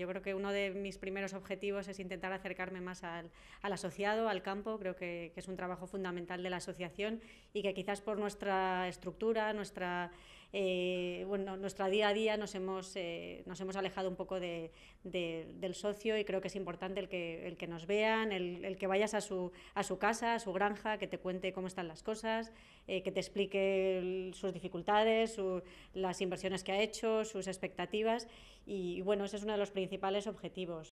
yo creo que uno de mis primeros objetivos es intentar acercarme más al, asociado, al campo. Creo que, es un trabajo fundamental de la asociación y que quizás por nuestra estructura, nuestra, eh, bueno, nuestra día a día nos hemos, eh, nos hemos alejado un poco de, de, del socio y creo que es importante el que, el que nos vean, el, el que vayas a su, a su casa, a su granja, que te cuente cómo están las cosas, eh, que te explique sus dificultades, su, las inversiones que ha hecho, sus expectativas y, y bueno, ese es uno de los principales objetivos.